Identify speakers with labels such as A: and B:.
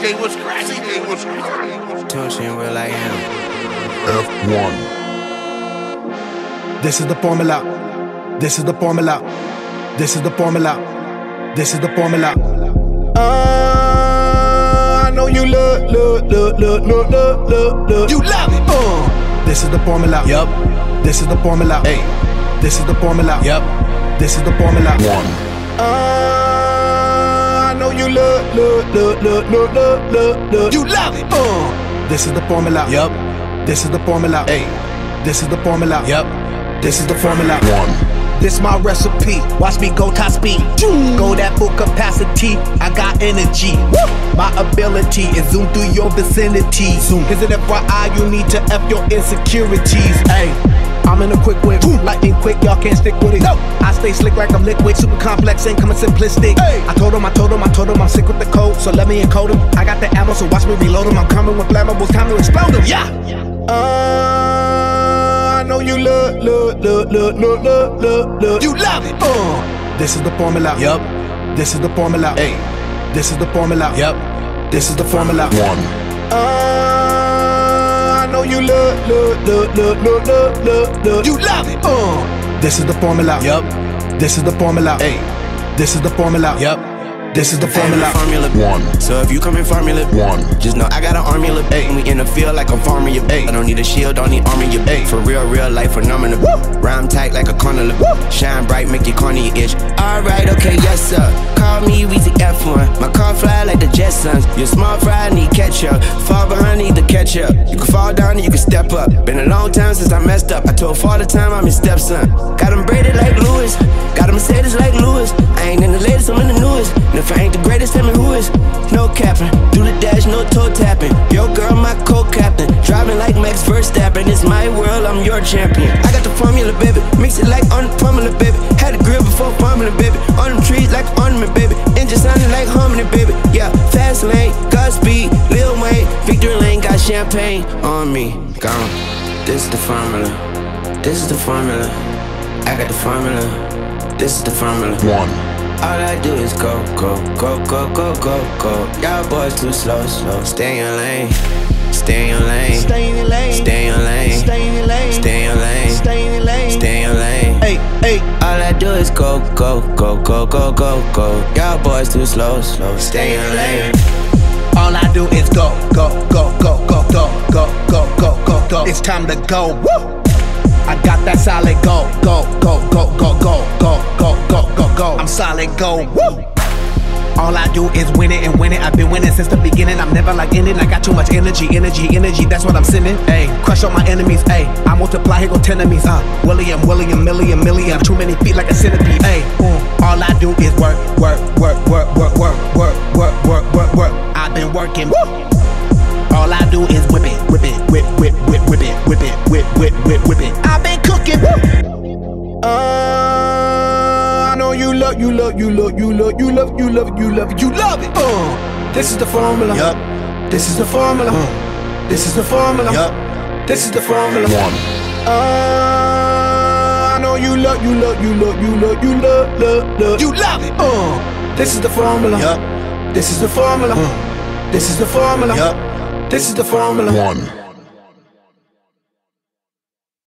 A: Cee-G was crazy. Cee-G was crazy.
B: Tunechi will.i.am.
C: F1.
D: This is the formula. This is the formula. This is the formula. This is the formula. Uh, I know you love, love, love, love, love, love, love, love.
A: You love it.
D: Uh, this is the formula.
A: Yup.
D: This is the formula.
A: Hey.
D: This is the formula.
A: Yup.
D: This is the formula.
C: One.
D: Uh, I know you love, love, love, love, love, love, love, love.
A: You love it.
D: Uh, this is the formula.
A: Yup.
D: This is the formula.
A: Hey.
D: This is the formula.
A: Yup.
D: This is the formula.
C: One.
E: This my recipe. Watch me go top speed. Go that full capacity. I got energy. Woo! My ability is zoom through your vicinity. Zoom. Is it FYI? You need to F your insecurities. Hey. I'm in a quick whip, lightning quick, y'all can't stick with it. No. I stay slick like I'm liquid, super complex, ain't coming simplistic.
A: Hey.
E: I told him, I told him, I told him I'm sick with the code, so let me encode him. I got the ammo, so watch me reload him. I'm coming with flammables, time to explode him. Yeah. Uh, I know you love, love, love, love, love, love, love, love.
A: You love it.
D: Uh, this is the formula.
A: Yup.
D: This is the formula.
A: Hey.
D: This is the formula.
A: Yup.
D: This is the formula.
C: One.
D: Uh, I know you love, love, love, love, love, love, love, love.
A: You love it.
D: Uh, this is the formula.
A: Yup.
D: This is the formula.
A: Hey.
D: This is the formula.
A: Yup.
D: This is the
B: Formula.
D: formula.
C: One.
B: So if you come in formula,
C: One.
B: just know I got an army of
A: Ayy.
B: We in the field like I'm farming you.
A: Ayy.
B: I don't need a shield, don't need armor you.
A: Ayy.
B: For real, real life phenomenal. Rhyme tight like a carnival. Shine bright, make your corner your itch. Alright, okay, yes sir. Call me Weezy F1. My car fly like the Jetsons. You're small fry, need ketchup. Fall behind, need the catch up. You can fall down and you can step up. Been a long time since I messed up. I told father time I'm his stepson. Got him braided like Lewis. Got him Mercedes like Lewis. If I ain't the greatest, tell me who is. No capping. Do the dash, no toe tapping. Yo girl, my co-captain. Driving like Max Verstappen. It's my world, I'm your champion. I got the formula, baby. Mix it like on the formula, baby. Had a grill before formula, baby. On them trees like ornament, baby. Engine sounding like harmony, baby. Yeah, fast lane, Godspeed, Lil Wayne. Victory lane got champagne on me. Gone. This is the formula. This is the formula. I got the formula. This is the formula.
C: One.
B: All I do is go, go, go, go, go, go, go. Y'all boys too slow, slow. Stay in your lane. Stay in your lane.
E: Stay in your lane.
B: Stay in your lane.
E: Stay in your lane.
B: Stay in your lane.
E: Stay in your lane.
B: Stay in your lane.
E: Hey, hey.
B: All I do is go, go, go, go, go, go, go. Y'all boys too slow, slow. Stay in your lane.
E: All I do is go, go, go, go, go, go, go, go, go, go, go. It's time to go. Woo! I got that solid go, go, go, go, go, go, go, go. Woo! All I do is win it and win it. I've been winning since the beginning. I'm never like ending. I got too much energy, energy, energy. That's what I'm sending. Hey, crush all my enemies. Hey, I multiply. Here go ten enemies. Uh, William, William, million, million. Too many feet like a centipede. Hey, mm, all I do is work, work, work, work, work, work, work, work, work, work, work. I've been working. Woo! All I do is whip it, whip it, whip, whip, whip, whip it, whip it, whip, whip, whip, whip it. I've been cooking. Woo!
D: Love, you love, you love, you love, you love, you love, you love, you love it. Uh, this is the formula.
A: Yup.
D: This is the formula. This is the formula.
A: Yup.
D: This is the formula.
C: One.
D: Uh, I know you love, you love, you love, you love, you love, love, love.
A: You love it.
D: Uh, this is the formula.
A: Yup.
D: This is the formula. This is the formula.
A: Yup.
D: This is the formula.
C: One.